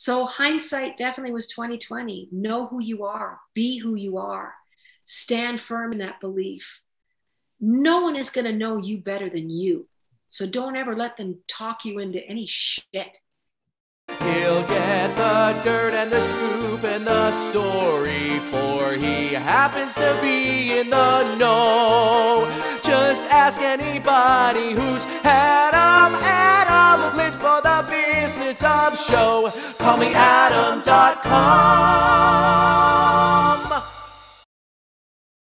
So hindsight definitely was 2020. Know who you are, be who you are, stand firm in that belief. No one is going to know you better than you. So don't ever let them talk you into any shit. He'll get the dirt and the scoop and the story, for he happens to be in the know. Just ask anybody who's had of show. Call me Adam.com.